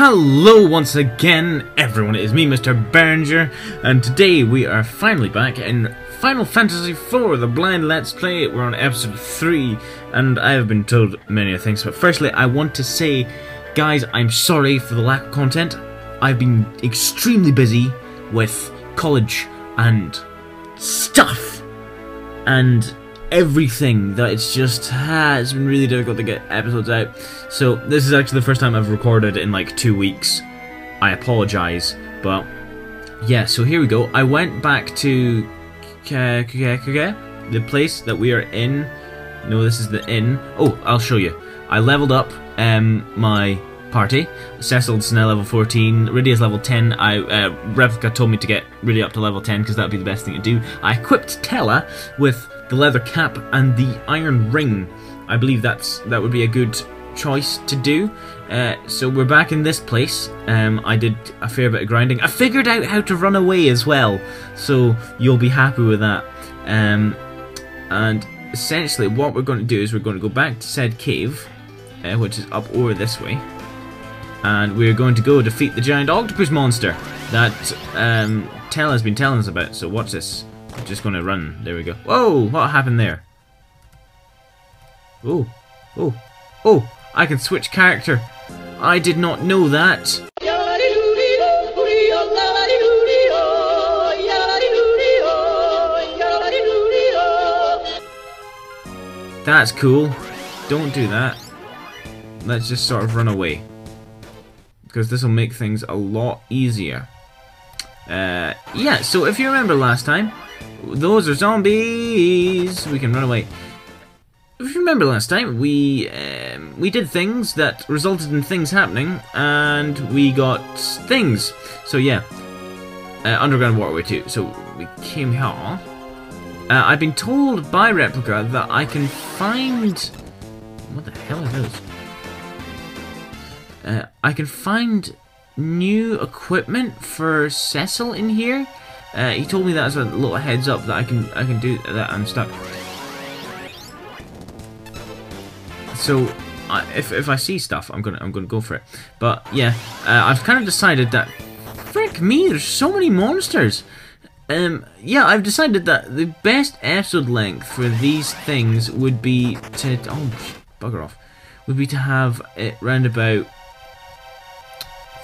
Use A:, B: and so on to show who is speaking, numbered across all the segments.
A: Hello once again, everyone. It is me, Mr. Berringer, and today we are finally back in Final Fantasy IV, the blind Let's Play. We're on episode 3, and I have been told many things, but firstly, I want to say, guys, I'm sorry for the lack of content. I've been extremely busy with college and stuff, and everything that it's just ah, it's been really difficult to get episodes out. So this is actually the first time I've recorded in like two weeks. I apologize, but yeah. So here we go. I went back to the place that we are in. No, this is the inn. Oh, I'll show you. I leveled up um my party. Cecil's now level 14, Rydia's level 10. I uh, Replica told me to get Rydia up to level 10 because that would be the best thing to do. I equipped Tella with the leather cap and the iron ring. I believe that's that would be a good choice to do. Uh, so we're back in this place. Um, I did a fair bit of grinding. I figured out how to run away as well, so you'll be happy with that. Um, and essentially, what we're going to do is we're going to go back to said cave, uh, which is up over this way and we're going to go defeat the giant octopus monster that um, Tell has been telling us about. So watch this. Just to run. There we go. Whoa! What happened there? Oh, oh, oh! I can switch character. I did not know that. That's cool. Don't do that. Let's just sort of run away because this will make things a lot easier. Uh, yeah, so if you remember last time, those are zombies. We can run away. If you remember last time, we um, we did things that resulted in things happening, and we got things. So yeah, uh, underground waterway too. So we came here. Uh, I've been told by Replica that I can find. What the hell are those? Uh, I can find new equipment for Cecil in here. Uh, he told me that as a little heads up that I can I can do that. I'm stuck. So I, if if I see stuff, I'm gonna I'm gonna go for it. But yeah, uh, I've kind of decided that. Frick me! There's so many monsters. Um, yeah, I've decided that the best episode length for these things would be to oh bugger off, would be to have it round about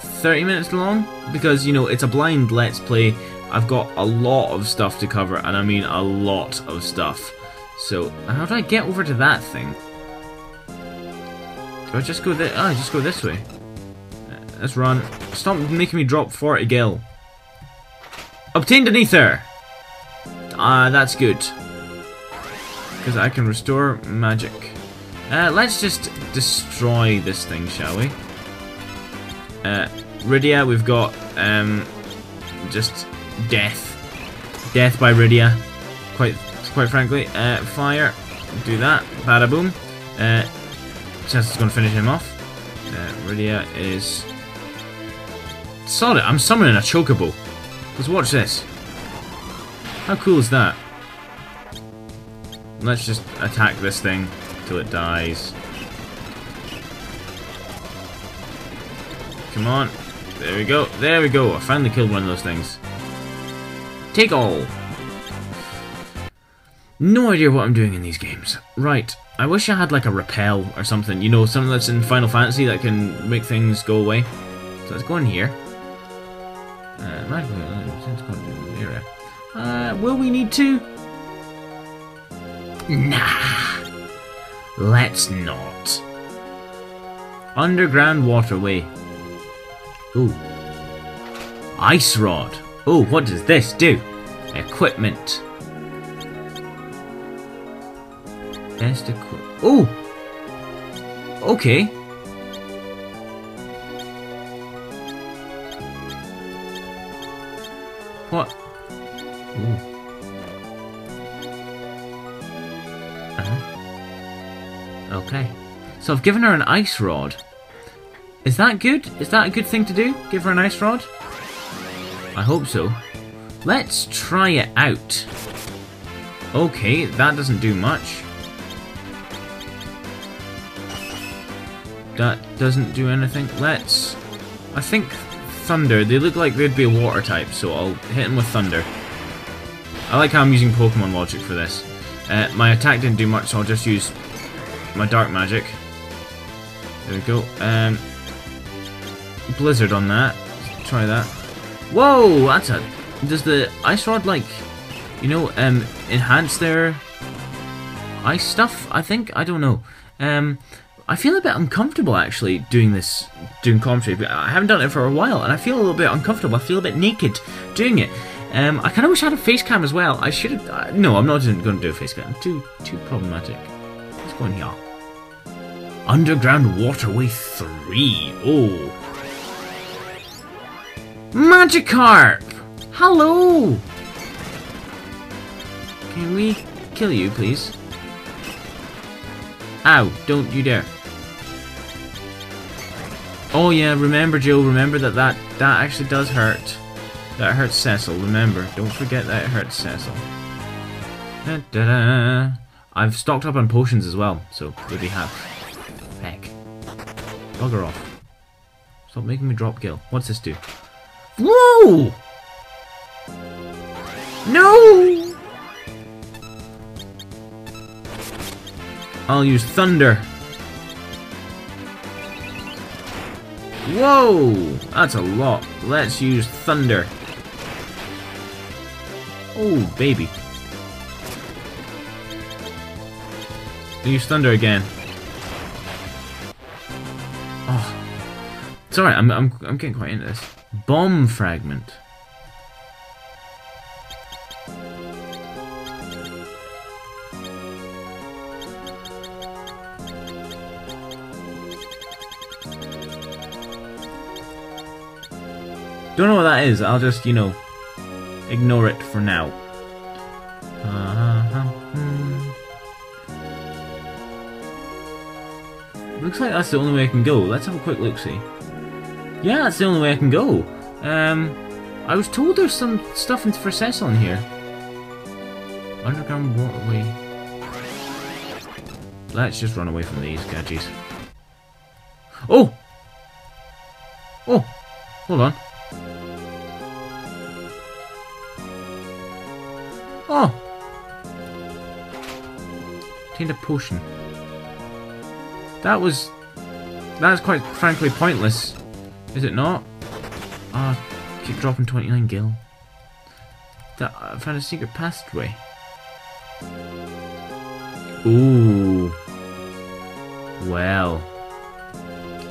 A: 30 minutes long because, you know, it's a blind Let's Play. I've got a lot of stuff to cover, and I mean a lot of stuff. So, how do I get over to that thing? Do I just go there? Ah, I just go this way. Let's run. Stop making me drop 40 gil. Obtained an ether! Ah, uh, that's good. Because I can restore magic. Uh, let's just destroy this thing, shall we? Uh, Rydia, we've got um, just death. Death by Rydia. Quite, quite frankly. Uh, fire. Do that. Bada boom. Uh, Chance is going to finish him off. Uh, Rydia is... Solid. I'm summoning a Chocobo. Let's watch this. How cool is that? Let's just attack this thing till it dies. Come on. There we go. There we go. I finally killed one of those things. Take all. No idea what I'm doing in these games. Right. I wish I had like a repel or something. You know, something that's in Final Fantasy that can make things go away. So let's go in here. Uh, uh, will we need to? Nah. Let's not. Underground waterway. Ooh. Ice rod. Oh, what does this do? Equipment. Best equip. Oh! Okay. What? Ooh. Uh huh. Okay. So I've given her an ice rod. Is that good? Is that a good thing to do? Give her an ice rod? I hope so. Let's try it out. Okay, that doesn't do much. That doesn't do anything. Let's I think Thunder, they look like they'd be a water type, so I'll hit them with Thunder. I like how I'm using Pokemon logic for this. Uh, my attack didn't do much, so I'll just use my Dark Magic. There we go. Um, Blizzard on that. Let's try that. Whoa, that's a... Does the Ice Rod, like, you know, um, enhance their ice stuff, I think? I don't know. Um, I feel a bit uncomfortable, actually, doing this, doing commentary. I haven't done it for a while, and I feel a little bit uncomfortable. I feel a bit naked doing it. Um, I kind of wish I had a face cam as well. I should have... Uh, no, I'm not going to do a face cam. Too, too problematic. Let's go in here. Underground Waterway 3. Oh. Magikarp! Hello! Can we gil you, please? Ow, don't you dare. Oh yeah, remember Joe, remember that that, that actually does hurt. That hurts Cecil, remember. Don't forget that it hurts Cecil. Da, da, da. I've stocked up on potions as well, so we'll be happy. Heck. Bugger off. Stop making me drop kill. What's this do? Whoa! No! I'll use thunder. Whoa! That's a lot. Let's use thunder. Oh, baby. Use thunder again. Oh. Sorry, I'm, I'm, I'm getting quite into this. Bomb fragment. Don't know what that is. I'll just, you know, ignore it for now. Uh -huh. hmm. Looks like that's the only way I can go. Let's have a quick look-see. Yeah, that's the only way I can go. Um, I was told there's some stuff for Cecil in here. Underground waterway. Let's just run away from these gadgets. Oh! Oh! Hold on. Oh! Obtained a potion. That was... That is quite frankly pointless. Is it not? Ah, oh, keep dropping 29 gil. That, I found a secret passageway. Ooh. Well.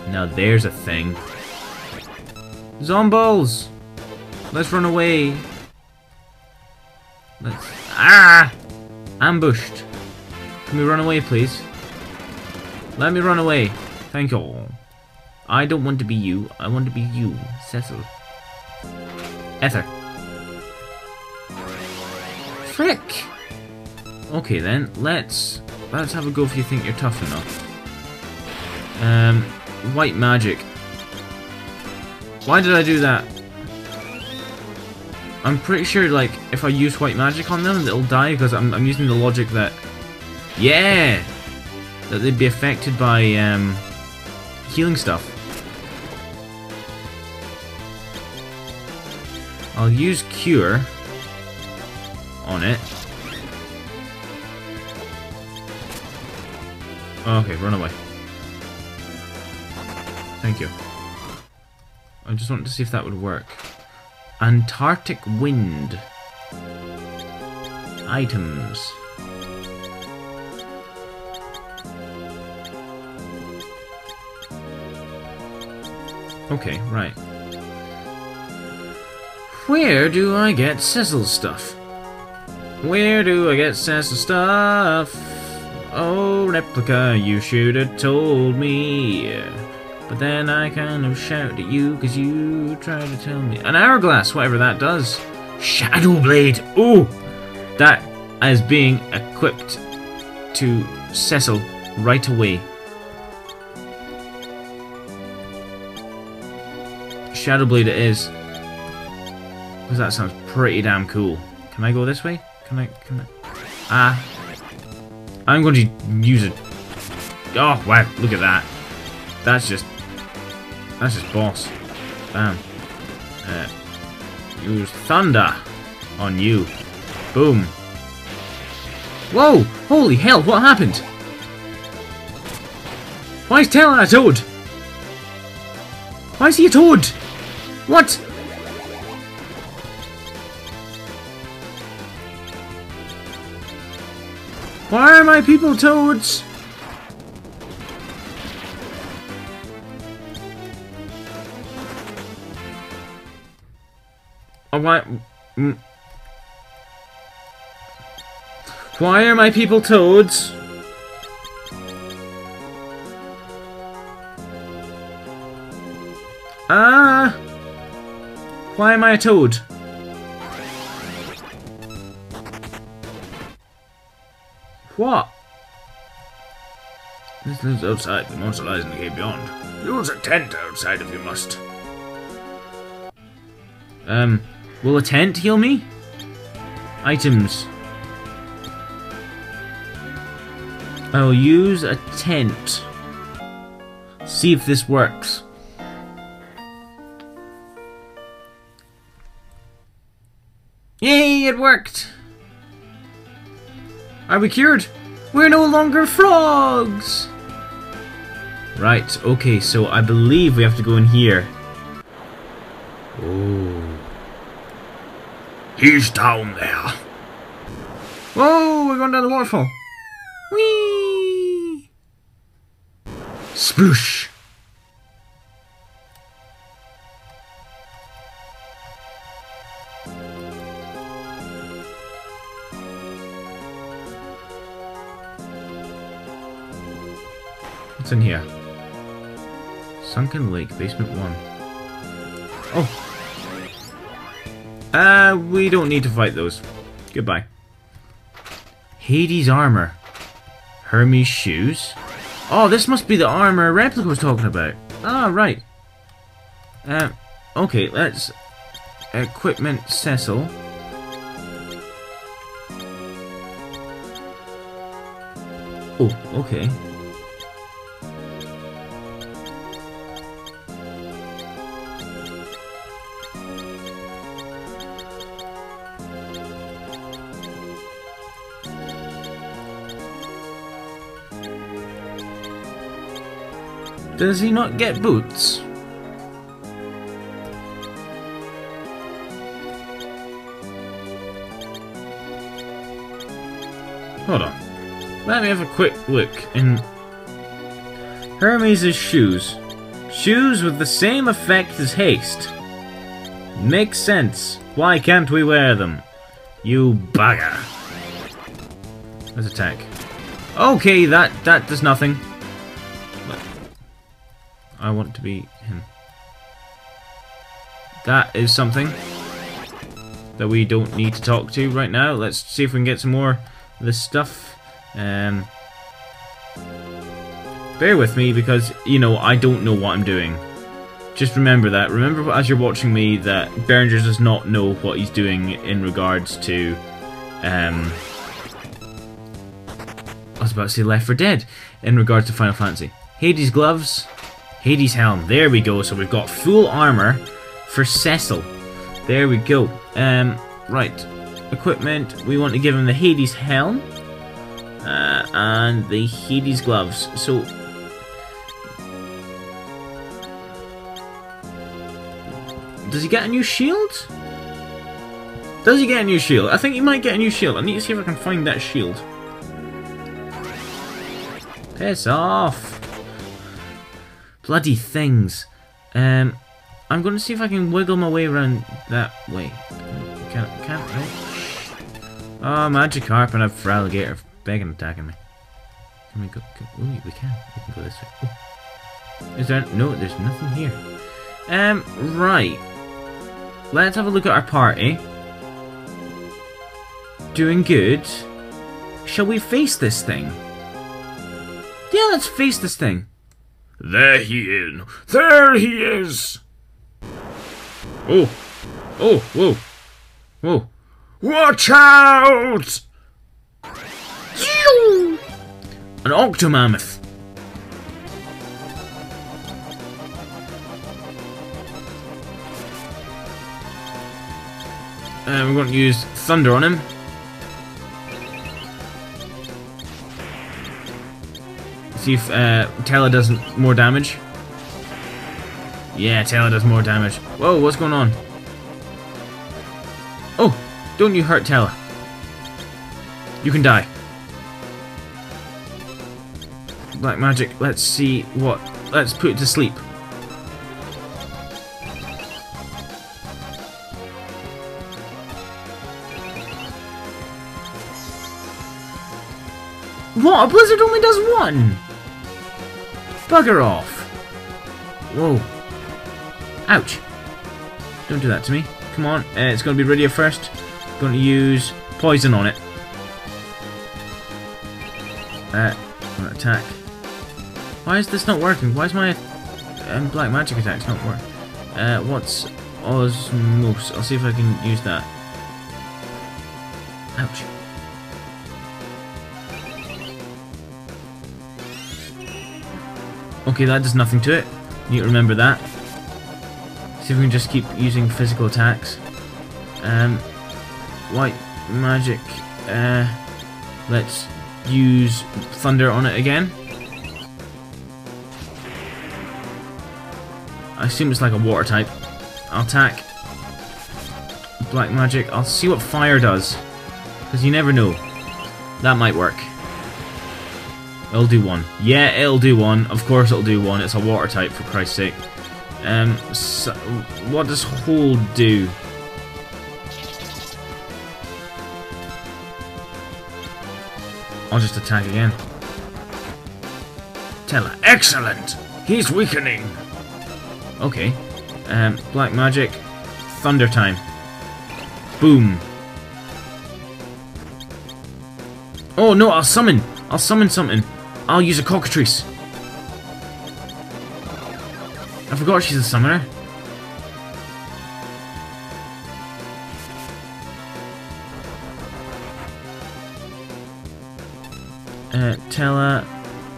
A: Now there's a thing. Zombies! Let's run away. Let's... Ah! Ambushed. Can we run away, please? Let me run away. Thank you. I don't want to be you. I want to be you, Cecil. Ether. Frick! Okay then, let's let's have a go if you think you're tough enough. Um, white magic. Why did I do that? I'm pretty sure, like, if I use white magic on them, they'll die because I'm, I'm using the logic that, yeah, that they'd be affected by um, healing stuff. I'll use Cure on it. Oh, okay, run away. Thank you. I just wanted to see if that would work. Antarctic Wind. Items. Okay, right. Where do I get Cecil stuff? Where do I get Cecil stuff? Oh, replica, you should have told me. But then I kind of shout at you because you try to tell me. An hourglass, whatever that does. Shadow Blade. Oh, that is being equipped to Cecil right away. Shadow Blade it is. Because that sounds pretty damn cool. Can I go this way? Can I? Can I? Ah. I'm going to use it. Oh, wow. Look at that. That's just that's just boss. Bam. Uh, use thunder on you. Boom. Whoa! Holy hell, what happened? Why is Talon a toad? Why is he a toad? What? Why are my people toads? Oh, why? Mm. Why are my people toads? Ah! Why am I a toad? What? This lives outside. The monster lies in the cave beyond. Use a tent outside if you must. Um, will a tent heal me? Items. I'll use a tent. See if this works. Yay, it worked! Are we cured? We're no longer frogs! Right, okay, so I believe we have to go in here. Oh. He's down there. Whoa, we're going down the waterfall. Whee! Sploosh! In here? Sunken Lake, Basement 1. Oh! Uh, we don't need to fight those. Goodbye. Hades armor. Hermes shoes. Oh, this must be the armor Replica was talking about. Ah, right. Uh, okay, let's... Equipment Cecil. Oh, okay. Does he not get boots? Hold on. Let me have a quick look in Hermes' shoes. Shoes with the same effect as haste. Makes sense. Why can't we wear them? You bugger. Let's attack. Okay, that that does nothing. I want to be him. That is something that we don't need to talk to right now. Let's see if we can get some more of this stuff. Um, bear with me because, you know, I don't know what I'm doing. Just remember that. Remember as you're watching me that Berringer does not know what he's doing in regards to... Um, I was about to say Left 4 Dead. In regards to Final Fantasy. Hades gloves. Hades helm. There we go. So we've got full armor for Cecil. There we go. Um, right. Equipment. We want to give him the Hades helm. Uh, and the Hades gloves. So... Does he get a new shield? Does he get a new shield? I think he might get a new shield. I need to see if I can find that shield. Piss off! Bloody things. Um, I'm going to see if I can wiggle my way around that way. Can't, can't. Oh, Magikarp and a Feraligatr begging attacking me. Can we go, go ooh, we can. We can go this way. Ooh. Is there, no, there's nothing here. Um, right. Let's have a look at our party. Doing good. Shall we face this thing? Yeah, let's face this thing. There he is. There he is! Oh. Oh, whoa. Whoa. Watch out! An octomammoth. Uh, and we're going to use thunder on him. See if uh, Tella does more damage. Yeah, Tella does more damage. Whoa, what's going on? Oh, don't you hurt Tella. You can die. Black magic, let's see what... Let's put it to sleep. What? A blizzard only does one! Bugger off! Whoa. Ouch. Don't do that to me. Come on, uh, it's going to be Rydia first. Going to use poison on it. Uh, attack. Why is this not working? Why is my um, black magic attacks not working? Uh, what's Osmose? I'll see if I can use that. Ouch. Okay, that does nothing to it. You need to remember that. See if we can just keep using physical attacks. Um, white magic. Uh, let's use thunder on it again. I assume it's like a water type. I'll attack. Black magic. I'll see what fire does. Because you never know. That might work. It'll do one. Yeah, it'll do one. Of course it'll do one. It's a water type, for Christ's sake. Um, so, what does hold do? I'll just attack again. Tella, excellent! He's weakening! Okay. Um, black magic. Thunder time. Boom. Oh no, I'll summon! I'll summon something. I'll use a cockatrice. I forgot she's a summoner. Uh, Tella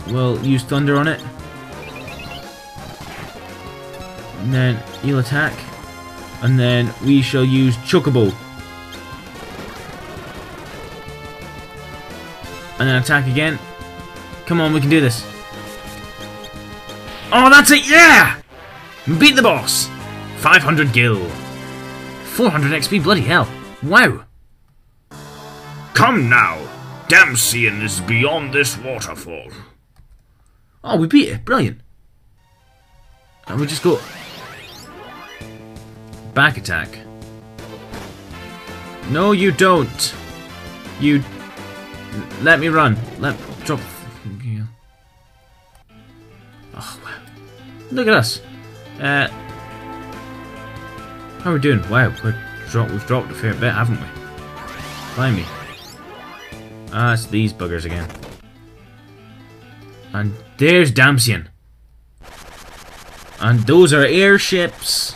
A: will use thunder on it. And then he'll attack. And then we shall use Chocobo. And then attack again. Come on, we can do this. Oh, that's it, yeah! Beat the boss! 500 gil. 400 XP, bloody hell. Wow.
B: Come now. Damcyan is beyond this waterfall.
A: Oh, we beat it. Brilliant. And we just go... Back attack. No, you don't. You... Let me run. Let... Look at us. Uh... How are we doing? Wow, we're dro we've dropped a fair bit, haven't we? Me. Ah, it's these buggers again. And there's Damcyan. And those are airships.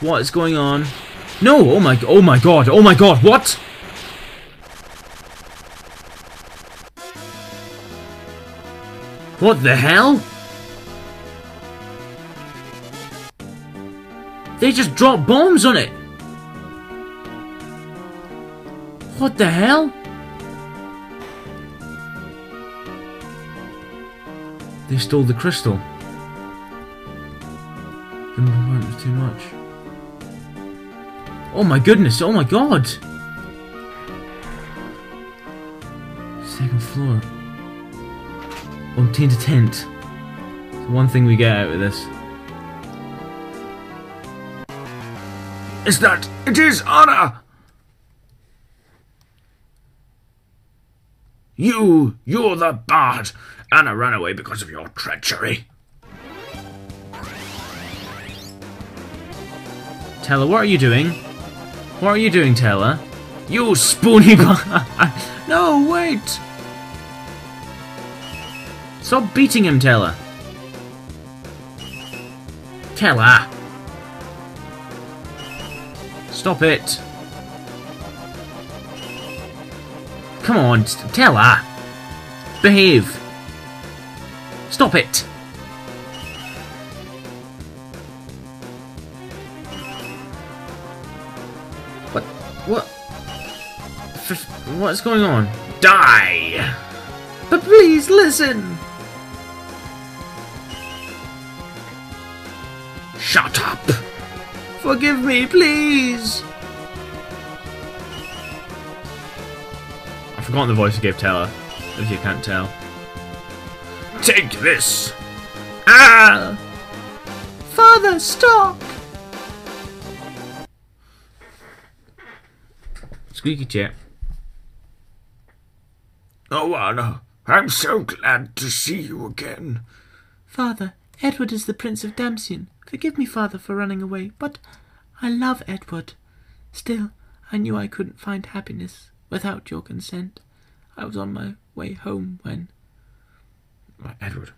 A: What is going on? No! Oh my! Oh my God! Oh my God! What? What the hell? They just dropped bombs on it. What the hell? They stole the crystal. The bombardment was too much. Oh my goodness, oh my god! Second floor. Obtained a tent. It's one thing we get out of this.
B: Is that... It is Anna! You, you're the bard! Anna ran away because of your treachery.
A: Tella, what are you doing? What are you doing, Tella? You spoony No, wait! Stop beating him, Tella. Tella! Stop it. Come on, Tella! Behave! Stop it! What? What? F what's going on?
B: Die!
A: But please listen!
B: Shut up!
A: Forgive me, please! I've forgotten the voice I gave Tella, if you can't tell.
B: Take this!
A: Ah! Father, stop! Squeaky chair.
B: Oh, Anna, I'm so glad to see you again.
C: Father, Edward is the Prince of Damcyan. Forgive me, Father, for running away, but I love Edward. Still, I knew I couldn't find happiness without your consent. I was on my way home when.
A: Edward,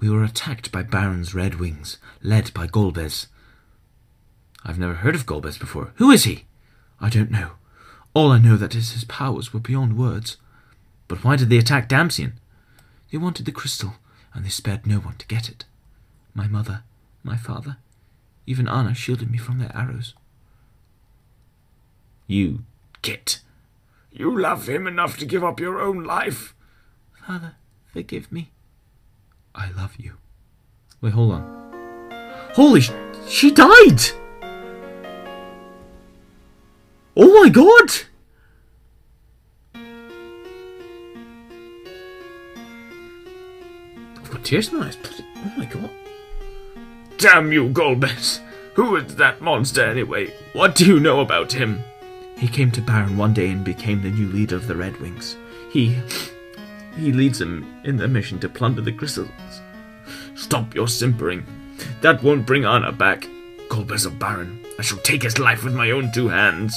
A: we were attacked by Baron's Red Wings, led by Golbez. I've never heard of Golbez before. Who is he?
C: I don't know. All I know that is his powers were beyond words.
A: But why did they attack Damcyan?
C: They wanted the crystal, and they spared no one to get it. My mother, my father, even Anna shielded me from their arrows.
A: You git.
B: You love him enough to give up your own life.
C: Father, forgive me. I love you.
A: Wait, hold on. Holy sh- she died! Oh my god! I've got tears in my eyes. Oh my god.
B: Damn you, Golbez! Who is that monster anyway? What do you know about him?
C: He came to Baron one day and became the new leader of the Red Wings. He. he leads them in their mission to plunder the crystals.
B: Stop your simpering. That won't bring Anna back. Golbez of Baron. I shall take his life with my own two hands.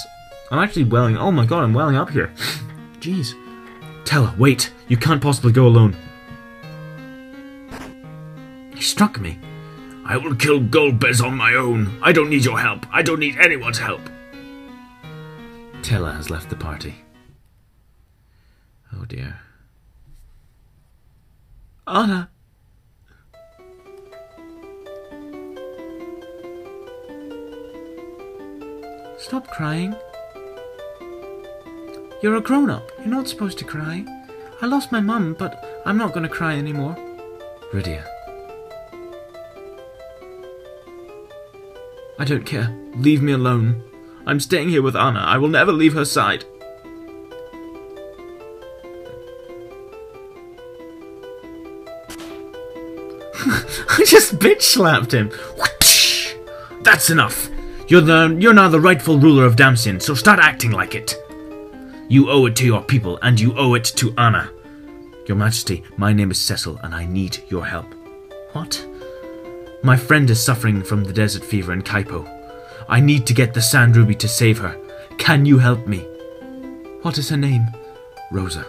A: I'm actually welling. Oh my god, I'm welling up here. Jeez. Tella, wait. You can't possibly go alone.
C: He struck me.
B: I will kill Golbez on my own. I don't need your help. I don't need anyone's help.
A: Tella has left the party. Oh dear.
C: Anna. Stop crying. You're a grown up. You're not supposed to cry. I lost my mum, but I'm not going to cry anymore.
A: Rydia.
C: I don't care. Leave me alone. I'm staying here with Anna. I will never leave her side.
A: I just bitch slapped him. That's enough. You're the you're now the rightful ruler of Damcyan, so start acting like it. You owe it to your people, and you owe it to Anna. Your Majesty, my name is Cecil, and I need your help. What? My friend is suffering from the desert fever in Kaipo. I need to get the Sand Ruby to save her. Can you help me?
C: What is her name?
A: Rosa.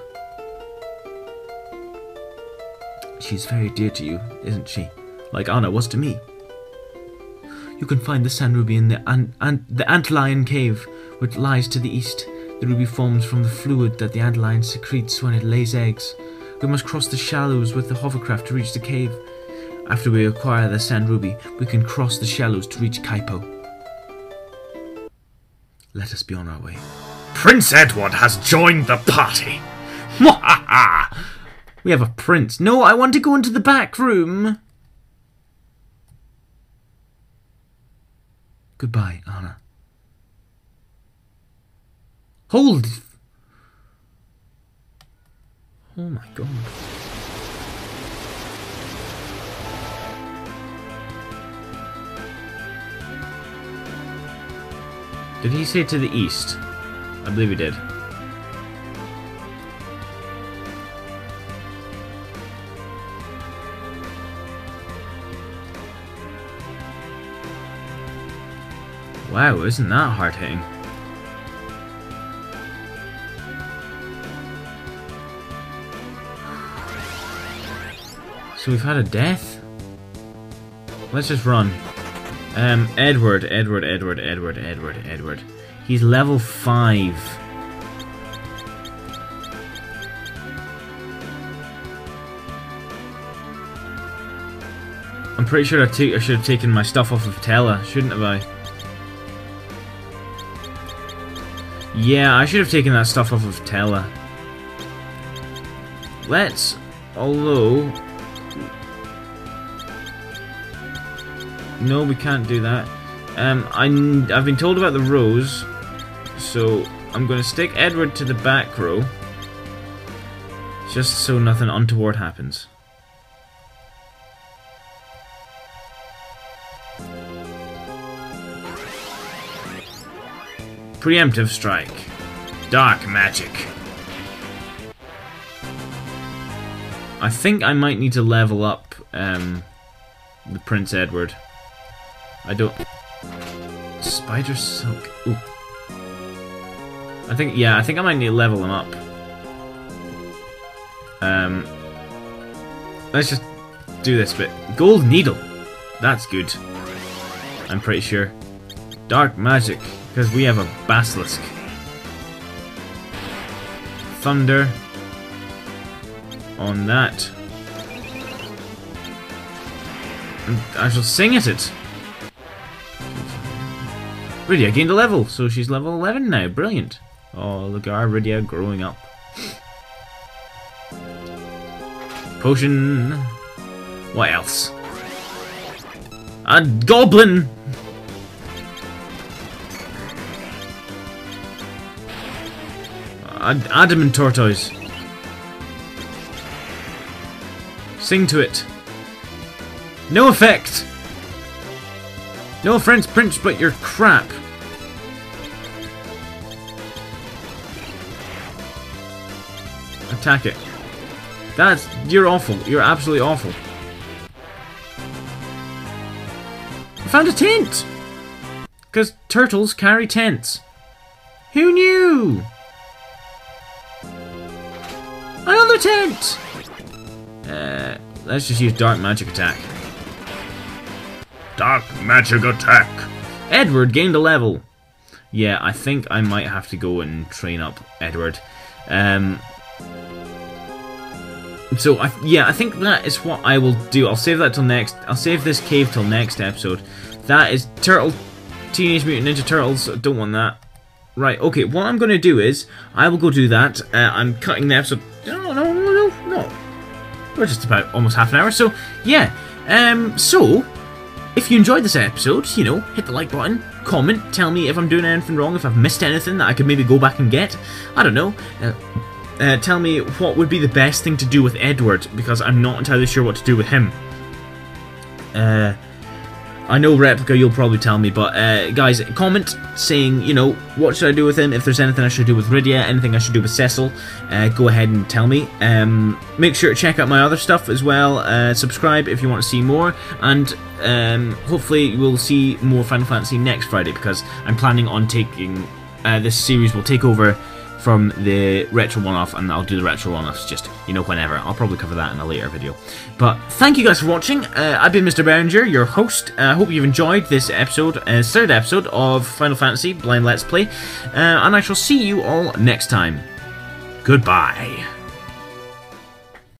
C: She's very dear to you, isn't she? Like Anna was to me. You can find the Sand Ruby in the, an- an- the Antlion Cave, which lies to the east. The ruby forms from the fluid that the antlion secretes when it lays eggs. We must cross the shallows with the hovercraft to reach the cave. After we acquire the Sand Ruby, we can cross the shallows to reach Kaipo. Let us be on our way.
B: Prince Edward has joined the party.
A: we have a prince. No, I want to go into the back room.
C: Goodbye, Anna.
A: Hold. Oh my god. Did he say to the east? I believe he did. Wow, isn't that hard hitting? So we've had a death? Let's just run. Um, Edward, Edward, Edward, Edward, Edward, Edward. He's level 5. I'm pretty sure I, I should have taken my stuff off of Tella, shouldn't have I? Yeah, I should have taken that stuff off of Tella. Let's, although... No, we can't do that. Um, I, I've been told about the rose, so I'm going to stick Edward to the back row, just so nothing untoward happens. Preemptive strike. Dark magic. I think I might need to level up um, the Prince Edward. I don't... Spider Silk. Ooh. I think, yeah, I think I might need to level him up. Um, let's just do this bit. Gold Needle. That's good. I'm pretty sure. Dark Magic, because we have a Basilisk. Thunder. On that. And I shall sing at it. Rydia gained a level, so she's level 11 now. Brilliant. Oh, look at our Rydia growing up. Potion. What else? A goblin! Ad adamant tortoise. Sing to it. No effect! No offense, Prince, but you're crap. Attack it. That's... You're awful. You're absolutely awful. I found a tent! Because turtles carry tents. Who knew? Another tent! Uh, let's just use dark magic attack.
B: Dark magic attack.
A: Edward gained a level. Yeah, I think I might have to go and train up Edward. Um, so I, yeah, I think that is what I will do. I'll save that till next. I'll save this cave till next episode. That is Turtle, Teenage Mutant Ninja Turtles. Don't want that. Right. Okay. What I'm going to do is I will go do that. Uh, I'm cutting the episode. No, no, no, no, no. We're just about almost half an hour. So yeah. Um. So if you enjoyed this episode, you know, hit the like button, comment, tell me if I'm doing anything wrong, if I've missed anything that I could maybe go back and get. I don't know. Uh, uh, tell me what would be the best thing to do with Edward, because I'm not entirely sure what to do with him. Uh, I know Replica, you'll probably tell me, but uh, guys, comment saying, you know, what should I do with him? If there's anything I should do with Rydia, anything I should do with Cecil, uh, go ahead and tell me. Um, make sure to check out my other stuff as well. Uh, subscribe if you want to see more, and um, hopefully we'll see more Final Fantasy next Friday because I'm planning on taking uh, this series will take over from the retro one-off and I'll do the retro one-offs just, you know, whenever. I'll probably cover that in a later video. But thank you guys for watching. Uh, I've been Mr. Berringer, your host. I uh, hope you've enjoyed this episode, uh, third episode of Final Fantasy Blind Let's Play. Uh, and I shall see you all next time. Goodbye.